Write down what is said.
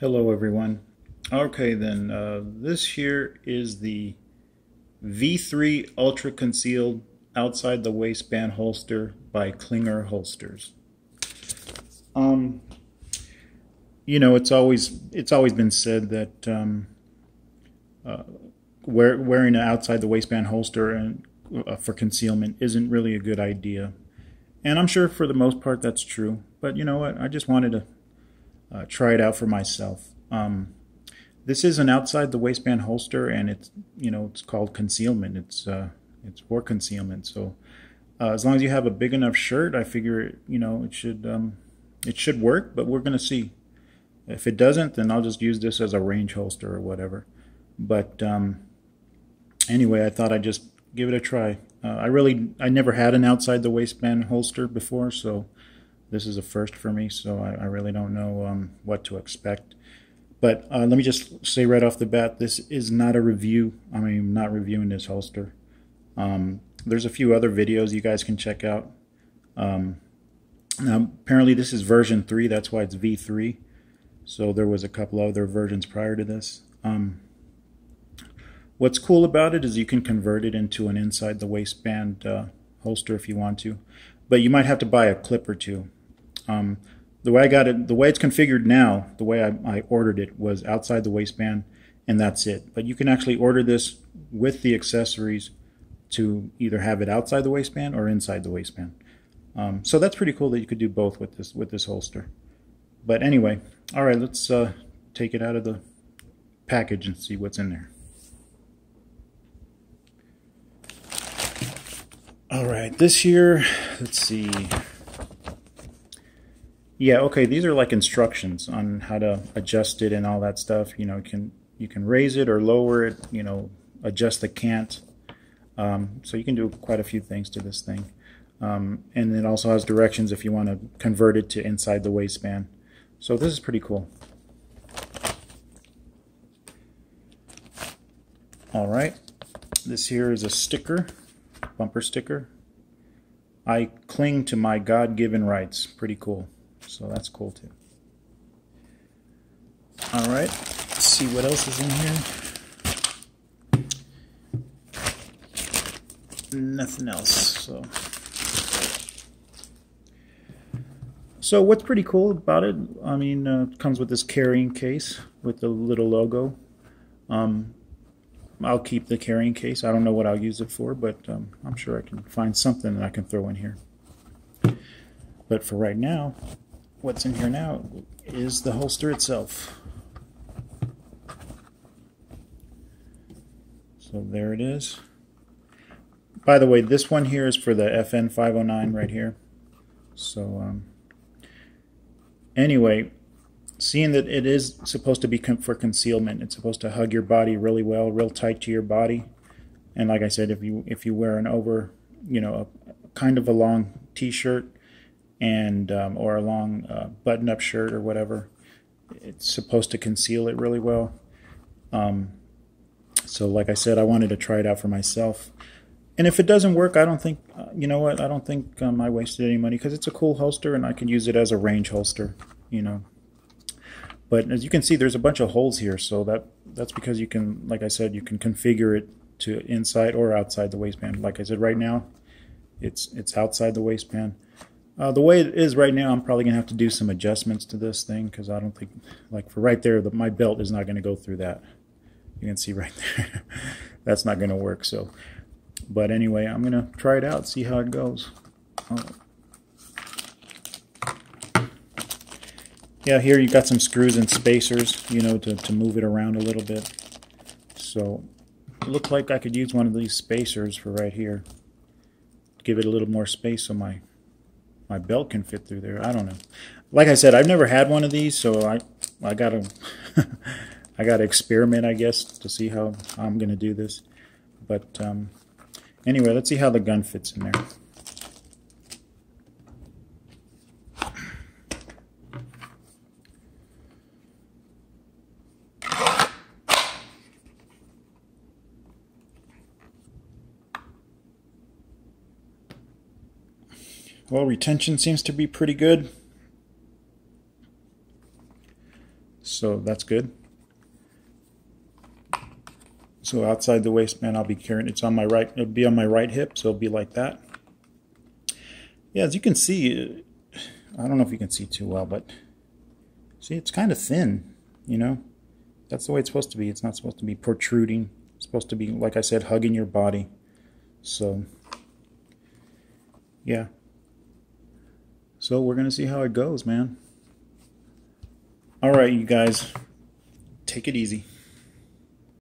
Hello everyone. Okay then, uh, this here is the V3 Ultra Concealed Outside the Waistband Holster by Clinger Holsters. Um, you know, it's always it's always been said that um, uh, wear, wearing an outside the waistband holster and uh, for concealment isn't really a good idea, and I'm sure for the most part that's true. But you know what? I just wanted to uh, try it out for myself. Um, this is an outside the waistband holster, and it's you know it's called concealment. It's uh, it's for concealment. So uh, as long as you have a big enough shirt, I figure you know it should um, it should work. But we're gonna see. If it doesn't, then I'll just use this as a range holster or whatever. But um, anyway, I thought I'd just give it a try. Uh, I really I never had an outside the waistband holster before, so this is a first for me, so I, I really don't know um, what to expect. But uh, let me just say right off the bat, this is not a review. I mean, not reviewing this holster. Um, there's a few other videos you guys can check out. Um, now, apparently this is version 3, that's why it's V3. So there was a couple other versions prior to this. Um, what's cool about it is you can convert it into an inside the waistband uh, holster if you want to. But you might have to buy a clip or two. Um, the way I got it, the way it's configured now, the way I, I ordered it was outside the waistband, and that's it. But you can actually order this with the accessories to either have it outside the waistband or inside the waistband. Um, so that's pretty cool that you could do both with this with this holster. But anyway, all right, let's uh, take it out of the package and see what's in there. All right, this here, let's see. Yeah, okay, these are like instructions on how to adjust it and all that stuff. You know, you can you can raise it or lower it, you know, adjust the cant. Um, so you can do quite a few things to this thing. Um, and it also has directions if you want to convert it to inside the waistband. So this is pretty cool. All right, this here is a sticker, bumper sticker. I cling to my God-given rights. Pretty cool. So that's cool too. All right, let's see what else is in here. Nothing else. So, so what's pretty cool about it? I mean, uh, it comes with this carrying case with the little logo. Um, I'll keep the carrying case. I don't know what I'll use it for, but um, I'm sure I can find something that I can throw in here. But for right now, what's in here now is the holster itself. So there it is. By the way, this one here is for the FN509 right here. So um, anyway, seeing that it is supposed to be for concealment, it's supposed to hug your body really well, real tight to your body. And like I said, if you if you wear an over, you know, a, kind of a long T-shirt, and um, or a long uh, button-up shirt or whatever. It's supposed to conceal it really well. Um, so, like I said, I wanted to try it out for myself. And if it doesn't work, I don't think, uh, you know what, I don't think um, I wasted any money because it's a cool holster and I can use it as a range holster, you know. But as you can see, there's a bunch of holes here, so that that's because you can, like I said, you can configure it to inside or outside the waistband. Like I said, right now, it's it's outside the waistband. Uh, the way it is right now, I'm probably going to have to do some adjustments to this thing because I don't think, like for right there, the, my belt is not going to go through that. You can see right there. That's not going to work. So, But anyway, I'm going to try it out, see how it goes. Oh. Yeah, here you got some screws and spacers, you know, to, to move it around a little bit. So, it looked like I could use one of these spacers for right here. Give it a little more space so my my belt can fit through there. I don't know. Like I said, I've never had one of these, so I I gotta I gotta experiment, I guess, to see how I'm gonna do this. But um, anyway, let's see how the gun fits in there. Well, retention seems to be pretty good. So that's good. So outside the waistband, I'll be carrying it's on my right. It'll be on my right hip, so it'll be like that. Yeah, as you can see, I don't know if you can see too well, but see, it's kind of thin. You know, that's the way it's supposed to be. It's not supposed to be protruding. It's supposed to be, like I said, hugging your body. So, yeah. So we're gonna see how it goes, man. All right, you guys, take it easy.